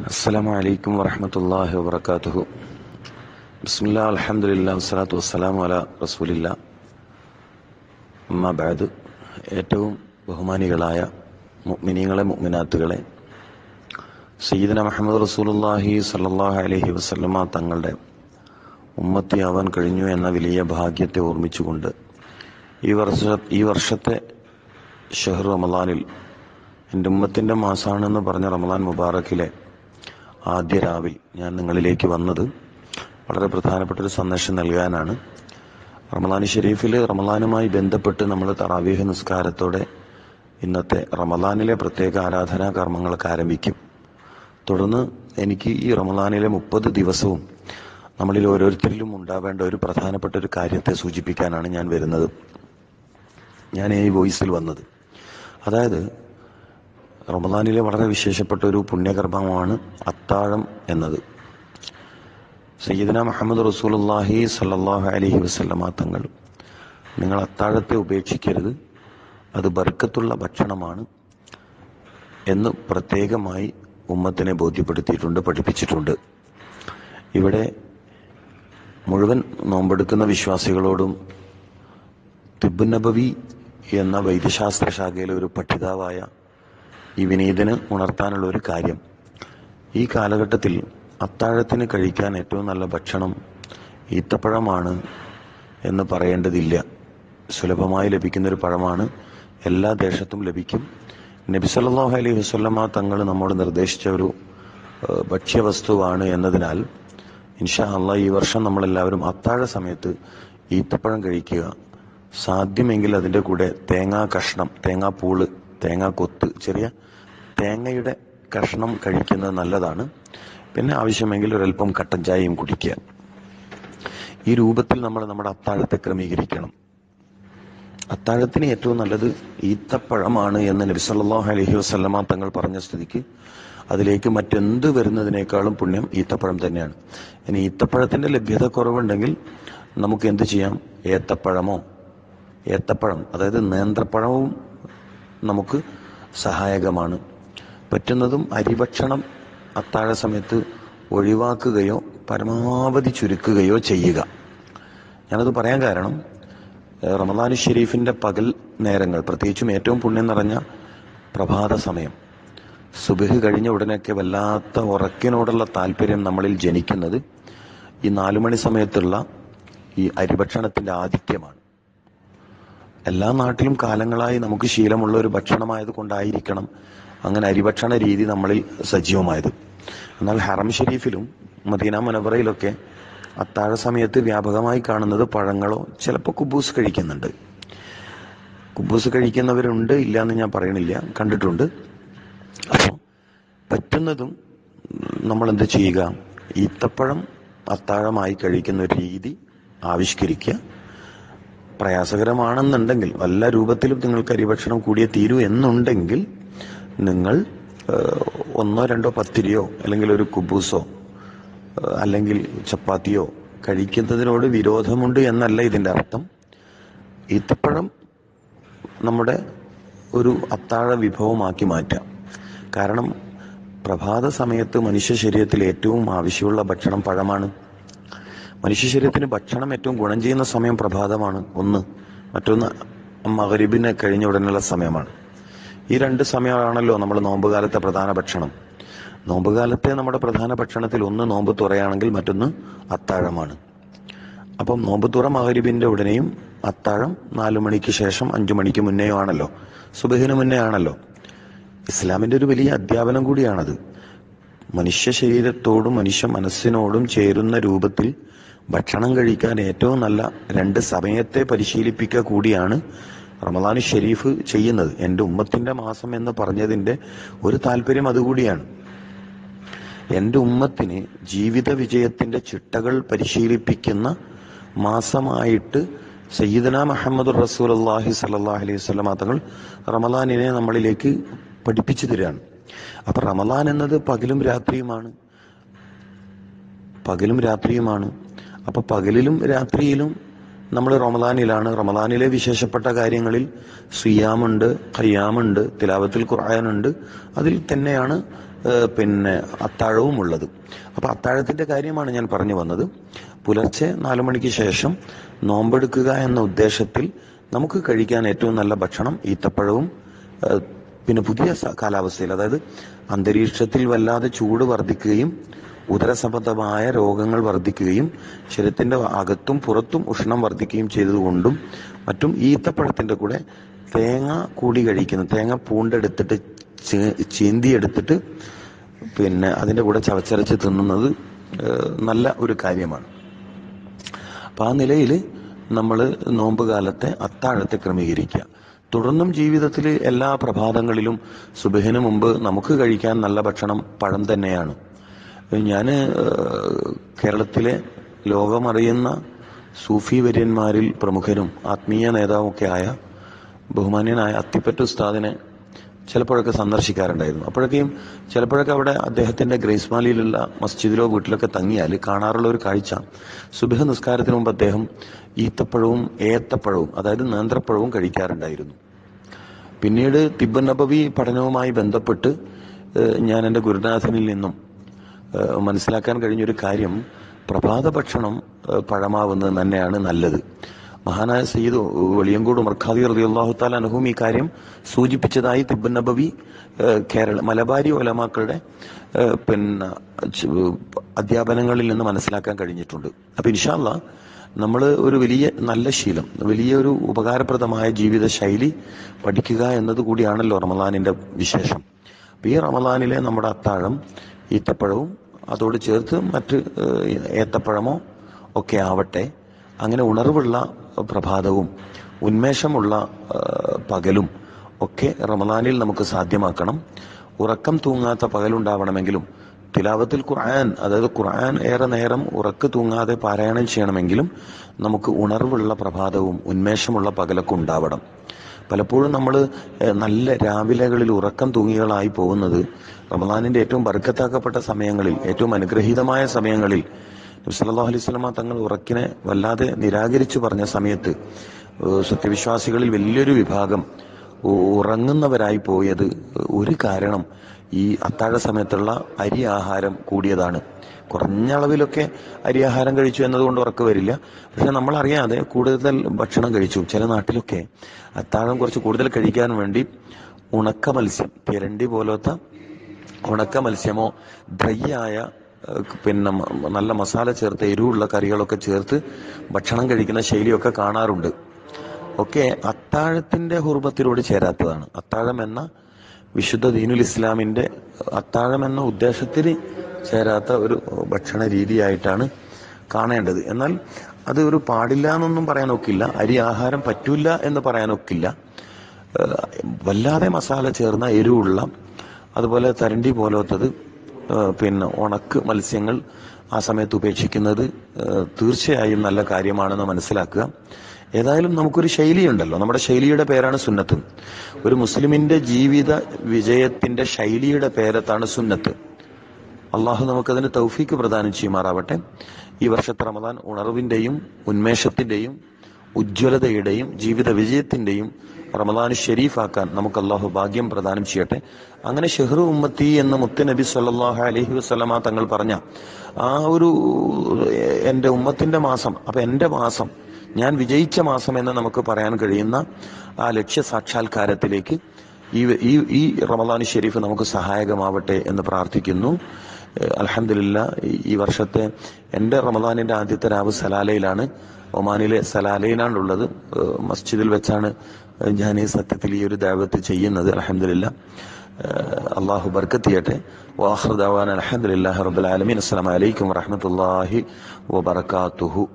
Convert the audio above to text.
السلام عليكم ورحمة الله وبركاته بسم الله الحمد لله والصلاة والسلام على رسول الله അമ്മ ബാദ് ഏറ്റവും ബഹുമാനികളായ മുഅ്മിനീങ്ങളെ മുഅ്മിനാത്തുകളെ സയ്യിദന മുഹമ്മദ് റസൂലുള്ളാഹി സല്ലല്ലാഹു അലൈഹി വസല്ലമ തങ്ങളുടെ ഉമ്മത്തിയാവാൻ കഴിഞ്ഞു എന്ന വലിയ ഭാഗ്യത്തെ ഓർമ്മിച്ചുകൊണ്ട് ഈ വർഷ ഈ വർഷത്തെ ഷഹർ റമദാനിൽ എൻ്റെ ഉമ്മത്തിൻ്റെ മാസമാണെന്ന് പറഞ്ഞ റമദാൻ മുബാറക്കിലെ ആദ്യ രാവിൽ ഞാൻ നിങ്ങളിലേക്ക് വന്നത് വളരെ പ്രധാനപ്പെട്ട ഒരു സന്ദേശം നൽകാനാണ്. റമദാൻ ഷെരീഫിൽ റമദാനുമായി ബന്ധപ്പെട്ട് നമ്മൾ തറാവീഹ് നിസ്കാരത്തോടെ ഇന്നത്തെ റമദാനിലെ പ്രത്യേക ആരാധനാ കർമ്മങ്ങളൊക്കെ ആരംഭിക്കും. തുടർന്ന് എനിക്ക് ഈ റമദാനിലെ മുപ്പത് ദിവസവും നമ്മളിൽ ഓരോരുത്തരിലും ഉണ്ടാവേണ്ട ഒരു പ്രധാനപ്പെട്ട ഒരു കാര്യത്തെ സൂചിപ്പിക്കാനാണ് ഞാൻ വരുന്നത്. ഞാൻ ഈ വോയിസിൽ വന്നത്. അതായത് റമദാനിലെ വളരെ വിശേഷപ്പെട്ട ഒരു പുണ്യകർമ്മമാണ് അത്താഴം എന്നത്. സയ്യിദന മുഹമ്മദ് റസൂലുള്ളാഹി സല്ലാഹു അലഹി വസല്ലമ തങ്ങൾ നിങ്ങൾ അത്താഴത്തെ ഉപേക്ഷിക്കരുത് അത് ബർക്കത്തുള്ള ഭക്ഷണമാണ് എന്ന് പ്രത്യേകമായി ഉമ്മത്തിനെ ബോധ്യപ്പെടുത്തിയിട്ടുണ്ട് പഠിപ്പിച്ചിട്ടുണ്ട്. ഇവിടെ മുഴുവൻ നോമ്പെടുക്കുന്ന വിശ്വാസികളോടും തിബുനബവി എന്ന വൈദ്യശാസ്ത്ര ശാഖയിലെ ഒരു പഠിതാവായ ഈ വിനീതന് ഉണർത്താനുള്ള ഒരു കാര്യം. ഈ കാലഘട്ടത്തിൽ അത്താഴത്തിന് കഴിക്കാൻ ഏറ്റവും നല്ല ഭക്ഷണം ഈത്തപ്പഴമാണ് എന്ന് പറയേണ്ടതില്ല. സുലഭമായി ലഭിക്കുന്ന ഒരു പഴമാണ്. എല്ലാ ദേശത്തും ലഭിക്കും. നബി സല്ലല്ലാഹു അലൈഹി വസല്ലമ തങ്ങൾ നമ്മോട് നിർദ്ദേശിച്ച ഒരു ഭക്ഷ്യവസ്തുവാണ് എന്നതിനാൽ ഇൻഷാ അള്ളാ ഈ വർഷം നമ്മളെല്ലാവരും അത്താഴ സമയത്ത് ഈത്തപ്പഴം കഴിക്കുക. സാധ്യമെങ്കിൽ അതിന്റെ കൂടെ തേങ്ങാ കഷ്ണം തേങ്ങാ പൂൾ തേങ്ങാ കൊത്ത് ചെറിയ തേങ്ങയുടെ കഷ്ണം കഴിക്കുന്നത് നല്ലതാണ്. പിന്നെ ആവശ്യമെങ്കിൽ ഒരല്പം കട്ടൻ ചായയും കുടിക്കുക. ഈ രൂപത്തിൽ നമ്മൾ നമ്മുടെ അത്താഴത്തെ ക്രമീകരിക്കണം. അത്താഴത്തിന് ഏറ്റവും നല്ലത് ഈത്തപ്പഴമാണ് എന്ന് നബി സല്ലല്ലാഹു അലൈഹി വസല്ലമ തങ്ങൾ പറഞ്ഞ സ്ഥിതിക്ക് അതിലേക്ക് മറ്റെന്ത് വരുന്നതിനേക്കാളും പുണ്യം ഈത്തപ്പഴം തന്നെയാണ്. ഇനി ഈത്തപ്പഴത്തിന്റെ ലഭ്യത കുറവുണ്ടെങ്കിൽ നമുക്ക് എന്ത് ചെയ്യാം? ഏത്തപ്പഴമോ? ഏത്തപ്പഴം അതായത് നേന്ത്രപ്പഴവും നമുക്ക് സഹായകമാണ്. പറ്റുന്നതും അരിഭക്ഷണം അത്താഴ സമയത്ത് ഒഴിവാക്കുകയോ പരമാവധി ചുരുക്കുകയോ ചെയ്യുക. ഞാനത് പറയാൻ കാരണം റമദാനു ഷെരീഫിന്റെ പകൽ നേരങ്ങൾ പ്രത്യേകിച്ചും ഏറ്റവും പുണ്യം നിറഞ്ഞ പ്രഭാത സമയം. സുബഹ് കഴിഞ്ഞ ഉടനെയൊക്കെ വല്ലാത്ത ഉറക്കിനോടുള്ള താല്പര്യം നമ്മളിൽ ജനിക്കുന്നത് ഈ നാലുമണി സമയത്തുള്ള ഈ അരിഭക്ഷണത്തിന്റെ ആധിക്യമാണ്. എല്ലാ നാട്ടിലും കാലങ്ങളായി നമുക്ക് ശീലമുള്ള ഒരു ഭക്ഷണമായത് കൊണ്ടായിരിക്കണം അങ്ങനെ അരിഭക്ഷണ രീതി നമ്മളിൽ സജീവമായത്. എന്നാൽ ഹറം ഷെരീഫിലും മദീന മനോബറയിലൊക്കെ അത്താഴ സമയത്ത് വ്യാപകമായി കാണുന്നത് പഴങ്ങളോ ചിലപ്പോൾ കുബൂസ് കഴിക്കുന്നുണ്ട്. കുബൂസ് കഴിക്കുന്നവരുണ്ട് ഇല്ല എന്ന് ഞാൻ പറയണില്ല കണ്ടിട്ടുണ്ട്. അപ്പോൾ പറ്റുന്നതും നമ്മൾ എന്ത് ചെയ്യുക? ഈത്തപ്പഴം അത്താഴമായി കഴിക്കുന്ന ഒരു രീതി ആവിഷ്കരിക്കുക. പ്രയാസകരമാണെന്നുണ്ടെങ്കിൽ വല്ല രൂപത്തിലും നിങ്ങൾക്ക് അരിഭക്ഷണം കൂടിയ തീരൂ എന്നുണ്ടെങ്കിൽ നിങ്ങൾ ഒന്നോ രണ്ടോ പത്തിരിയോ അല്ലെങ്കിൽ ഒരു കുബൂസോ അല്ലെങ്കിൽ ചപ്പാത്തിയോ കഴിക്കുന്നതിനോട് വിരോധമുണ്ട് എന്നല്ല ഇതിന്റെ അർത്ഥം. ഈത്തപ്പഴം നമ്മുടെ ഒരു അത്താഴ വിഭവമാക്കി മാറ്റാം. കാരണം പ്രഭാത സമയത്ത് മനുഷ്യ ശരീരത്തിൽ ഏറ്റവും ആവശ്യമുള്ള ഭക്ഷണം പഴമാണ്. മനുഷ്യ ശരീരത്തിന് ഭക്ഷണം ഏറ്റവും ഗുണം ചെയ്യുന്ന സമയം പ്രഭാതമാണ് ഒന്ന്. മറ്റൊന്ന് മകരിബിന് കഴിഞ്ഞ ഉടനെയുള്ള സമയമാണ്. ഈ രണ്ട് സമയമാണല്ലോ നമ്മൾ നോമ്പുകാലത്തെ പ്രധാന ഭക്ഷണം. നോമ്പുകാലത്തെ നമ്മുടെ പ്രധാന ഭക്ഷണത്തിൽ ഒന്ന് നോമ്പ് തുറയാണെങ്കിൽ മറ്റൊന്ന് അത്താഴമാണ്. അപ്പം നോമ്പ് തുറ മകരിബിന്റെ ഉടനെയും അത്താഴം നാലു മണിക്ക് ശേഷം അഞ്ചു മണിക്ക് മുന്നേയോ ആണല്ലോ സുബഹിന് മുന്നേ ആണല്ലോ ഇസ്ലാമിന്റെ ഒരു വലിയ അധ്യാപനം കൂടിയാണത്. മനുഷ്യ ശരീരത്തോടും മനുഷ്യ മനസ്സിനോടും ചേരുന്ന രൂപത്തിൽ ഭക്ഷണം കഴിക്കാൻ ഏറ്റവും നല്ല രണ്ട് സമയത്തെ പരിശീലിപ്പിക്കുക കൂടിയാണ് റമദാൻ ഷെരീഫ് ചെയ്യുന്നത്. എന്റെ ഉമ്മത്തിന്റെ മാസം എന്ന് പറഞ്ഞതിന്റെ ഒരു താല്പര്യം അതുകൂടിയാണ്. എന്റെ ഉമ്മത്തിന് ജീവിത വിജയത്തിന്റെ ചിട്ടകൾ പരിശീലിപ്പിക്കുന്ന മാസമായിട്ട് സയ്യിദന മുഹമ്മദ് റസൂൽ അള്ളാഹി സല്ലാഹു അലൈഹി സ്വലം തങ്ങൾ റമദാനിനെ നമ്മളിലേക്ക് പഠിപ്പിച്ചു തരികയാണ്. അപ്പൊ റമദാൻ എന്നത് പകലും രാത്രിയുമാണ്. പകലും രാത്രിയുമാണ്. അപ്പൊ പകലിലും രാത്രിയിലും നമ്മൾ റമദാനിലാണ്. റമദാനിലെ വിശേഷപ്പെട്ട കാര്യങ്ങളിൽ സിയാമുണ്ട് ഖയ്യാമുണ്ട് തിലാവത്തിൽ ഖുർആാനുണ്ട്. അതിൽ തന്നെയാണ് പിന്നെ അത്താഴവും ഉള്ളത്. അപ്പൊ അത്താഴത്തിന്റെ കാര്യമാണ് ഞാൻ പറഞ്ഞു വന്നത്. പുലർച്ചെ നാലു മണിക്ക് ശേഷം നോമ്പെടുക്കുക എന്ന ഉദ്ദേശത്തിൽ നമുക്ക് കഴിക്കാൻ ഏറ്റവും നല്ല ഭക്ഷണം ഈത്തപ്പഴവും പിന്നെ പുതിയ കാലാവസ്ഥയിൽ അതായത് അന്തരീക്ഷത്തിൽ വല്ലാതെ ചൂട് വർദ്ധിക്കുകയും ഉദരസംബന്ധമായ രോഗങ്ങൾ വർദ്ധിക്കുകയും ശരീരത്തിന്റെ അകത്തും പുറത്തും ഉഷ്ണം വർദ്ധിക്കുകയും ചെയ്തതുകൊണ്ടും മറ്റും ഈത്തപ്പഴത്തിന്റെ കൂടെ തേങ്ങ കൂടി കഴിക്കുന്നു. തേങ്ങ പൂണ്ടെടുത്തിട്ട് ചീന്തിയെടുത്തിട്ട് പിന്നെ അതിന്റെ കൂടെ ചവച്ചരച്ച് തിന്നുന്നത് നല്ല ഒരു കാര്യമാണ്. അപ്പൊ ആ നിലയിൽ നമ്മൾ നോമ്പ് കാലത്തെ അത്താഴത്തെ ക്രമീകരിക്കുക. തുടർന്നും ജീവിതത്തിൽ എല്ലാ പ്രഭാതങ്ങളിലും സുബഹിന് മുമ്പ് നമുക്ക് കഴിക്കാൻ നല്ല ഭക്ഷണം പഴം തന്നെയാണ്. ഞാൻ കേരളത്തിലെ ലോകമറിയുന്ന സൂഫി വര്യന്മാരിൽ പ്രമുഖരും ആത്മീയ നേതാവൊക്കെ ആയ ബഹുമാന്യനായ അത്തിപ്പറ്റ ഉസ്താദിനെ ചിലപ്പോഴൊക്കെ സന്ദർശിക്കാറുണ്ടായിരുന്നു. അപ്പോഴൊക്കെയും ചിലപ്പോഴൊക്കെ അവിടെ അദ്ദേഹത്തിന്റെ ഗ്രേസ്മാലിയിലുള്ള മസ്ജിദിലോ വീട്ടിലൊക്കെ തങ്ങിയാൽ കാണാറുള്ള ഒരു കാഴ്ച. സുബഹ നിസ്കാരത്തിന് മുമ്പ് അദ്ദേഹം ഈത്തപ്പഴവും ഏത്തപ്പഴവും അതായത് നേന്ത്രപ്പഴവും കഴിക്കാറുണ്ടായിരുന്നു. പിന്നീട് തിബൻ നബവി പഠനവുമായി ബന്ധപ്പെട്ട് ഞാൻ എന്റെ ഗുരുനാഥനിൽ നിന്നും മനസ്സിലാക്കാൻ കഴിഞ്ഞൊരു കാര്യം പ്രഭാത ഭക്ഷണം പഴമാവുന്നത് തന്നെയാണ് നല്ലത്. മഹാനായ സയ്യിദ് വെളിയങ്കോട് മർഖാദി റളിയല്ലാഹു തആല അൻഹും ഈ കാര്യം സൂചിപ്പിച്ചതായി തിബൻ നബവി കേരള മലബാരി ഒലമാക്കളുടെ പിന്നെ അധ്യാപനങ്ങളിൽ നിന്ന് മനസ്സിലാക്കാൻ കഴിഞ്ഞിട്ടുണ്ട്. അപ്പൊ ഇൻഷാല്ല നമ്മൾ ഒരു വലിയ നല്ല ശീലം വലിയൊരു ഉപകാരപ്രദമായ ജീവിത ശൈലി പഠിക്കുക എന്നത് കൂടിയാണല്ലോ റമദാനിന്റെ വിശേഷം. ഈ റമദാനിലെ നമ്മുടെ അത്താഴം ഈത്തപ്പഴവും അതോട് ചേർത്ത് മറ്റ് ഏത്തപ്പഴമോ ഒക്കെ ആവട്ടെ അങ്ങനെ ഉണർവുള്ള പ്രഭാതവും ഉന്മേഷമുള്ള പകലും ഒക്കെ റമദാനിൽ നമുക്ക് സാധ്യമാക്കണം. ഉറക്കം തൂങ്ങാത്ത പകലുണ്ടാവണമെങ്കിലും തിലാവത്തിൽ ഖുർആൻ അതായത് ഖുർആൻ ഏറെ നേരം ഉറക്ക് തൂങ്ങാതെ പാരായണം ചെയ്യണമെങ്കിലും നമുക്ക് ഉണർവുള്ള പ്രഭാതവും ഉന്മേഷമുള്ള പകലൊക്കെ ഉണ്ടാവണം. പലപ്പോഴും നമ്മൾ നല്ല രാവിലെകളിൽ ഉറക്കം തൂങ്ങികളായി പോകുന്നത് റമദാനിന്റെ ഏറ്റവും ബർക്കത്താക്കപ്പെട്ട സമയങ്ങളിൽ ഏറ്റവും അനുഗ്രഹീതമായ സമയങ്ങളിൽ നബി സല്ലല്ലാഹു അലൈഹി സ്വലമ തങ്ങൾ ഉറക്കിനെ വല്ലാതെ നിരാകരിച്ചു പറഞ്ഞ സമയത്ത് സത്യവിശ്വാസികളിൽ വലിയൊരു വിഭാഗം ഉറങ്ങുന്നവരായി പോയത് ഒരു കാരണം ഈ അത്താഴ സമയത്തുള്ള അരി ആഹാരം കൂടിയതാണ്. കുറഞ്ഞ അളവിലൊക്കെ അരി ആഹാരം കഴിച്ചു എന്നതുകൊണ്ട് ഉറക്കം വരില്ല. പക്ഷെ നമ്മൾ അറിയാതെ കൂടുതൽ ഭക്ഷണം കഴിച്ചു. ചില നാട്ടിലൊക്കെ അത്താഴം കുറച്ച് കൂടുതൽ കഴിക്കാൻ വേണ്ടി ഉണക്ക മത്സ്യം പിരണ്ടി പോലത്തെ ഉണക്ക മത്സ്യമോ ഡ്രൈ ആയ പിന്നെ നല്ല മസാല ചേർത്ത് എരിവുള്ള കറികളൊക്കെ ചേർത്ത് ഭക്ഷണം കഴിക്കുന്ന ശൈലിയൊക്കെ കാണാറുണ്ട്. ഒക്കെ അത്താഴത്തിന്റെ ഹുർബത്തിനോട് ചേരാത്തതാണ്. അത്താഴം എന്ന വിശുദ്ധ ദീനുൽ ഇസ്ലാമിന്റെ അത്താഴം എന്ന ഉദ്ദേശത്തിന് ചേരാത്ത ഒരു ഭക്ഷണ രീതിയായിട്ടാണ് കാണേണ്ടത്. എന്നാൽ അത് ഒരു പാടില്ല എന്നൊന്നും പറയാനൊക്കില്ല അരി ആഹാരം പറ്റൂല എന്ന് പറയാനൊക്കില്ല വല്ലാതെ മസാല ചേർന്ന എരിവുള്ള അതുപോലെ തരണ്ടി പോലത്തത് പിന്നെ ഉണക്ക് മത്സ്യങ്ങൾ ആ സമയത്ത് ഉപേക്ഷിക്കുന്നത് തീർച്ചയായും നല്ല കാര്യമാണെന്ന് മനസ്സിലാക്കുക. ഏതായാലും നമുക്കൊരു ശൈലിയുണ്ടല്ലോ. നമ്മുടെ ശൈലിയുടെ പേരാണ് സുന്നത്ത്. ഒരു മുസ്ലിമിന്റെ ജീവിത വിജയത്തിന്റെ ശൈലിയുടെ പേരത്താണ് സുന്നത്ത്. അള്ളാഹു നമുക്കതിന് തൗഫീക്ക് പ്രദാനം ചെയ്യുമാറാവട്ടെ. ഈ വർഷത്തെ റമദാൻ ഉണർവിന്റെയും ഉന്മേഷത്തിന്റെയും ഉജ്ജ്വലതയുടെയും ജീവിത വിജയത്തിന്റെയും റമദാൻ ഷെരീഫാക്കാൻ നമുക്ക് അള്ളാഹു ഭാഗ്യം പ്രദാനം ചെയ്യട്ടെ. അങ്ങനെ ഷെഹ്റു ഉമ്മത്തി എന്ന മുത്തനബി സല്ലാഹു അലഹി വസല്ലമ തങ്ങൾ പറഞ്ഞ ആ ഒരു എന്റെ ഉമ്മത്തിന്റെ മാസം അപ്പൊ എന്റെ മാസം ഞാൻ വിജയിച്ച മാസം എന്ന് നമുക്ക് പറയാൻ കഴിയുന്ന ആ ലക്ഷ്യ സാക്ഷാത്കാരത്തിലേക്ക് ഈ ഈ റമദാൻ ഷെരീഫ് നമുക്ക് സഹായകമാവട്ടെ എന്ന് പ്രാർത്ഥിക്കുന്നു. അലഹമില്ല ഈ വർഷത്തെ എന്റെ റമദാനിന്റെ ആദ്യത്തെ രാവ് സലാലയിലാണ്. ഒമാനിലെ സലാലയിലാണ് ഉള്ളത് മസ്ജിദിൽ വെച്ചാണ് ഞാൻ ഈ സത്യത്തിൽ ഈ ഒരു ദാവത്ത് ചെയ്യുന്നത്. അലഹമില്ല അള്ളാഹു ബർക്കത്തിയട്ടെ. വാഹൃദാൻ അലഹമില്ലാ റബുലാലമീൻ ആലമീൻ. അസ്സലാമു അലൈക്കും വറഹ്മത്തുള്ളാഹി വബറകാതുഹു.